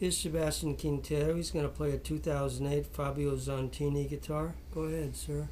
Here's Sebastian Quintero. He's going to play a 2008 Fabio Zontini guitar. Go ahead, sir.